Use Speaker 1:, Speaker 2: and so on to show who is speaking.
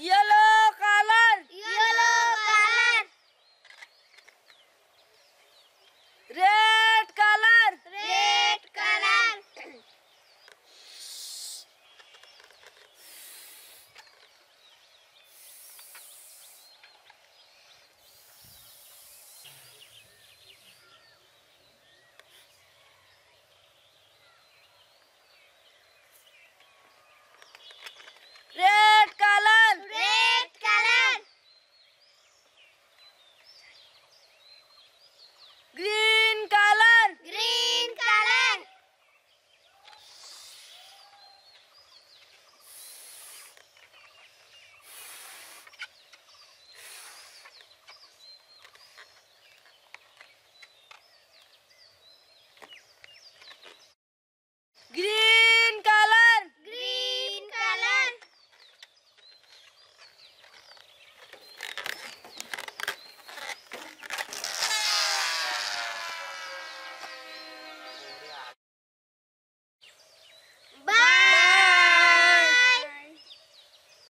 Speaker 1: Yellow!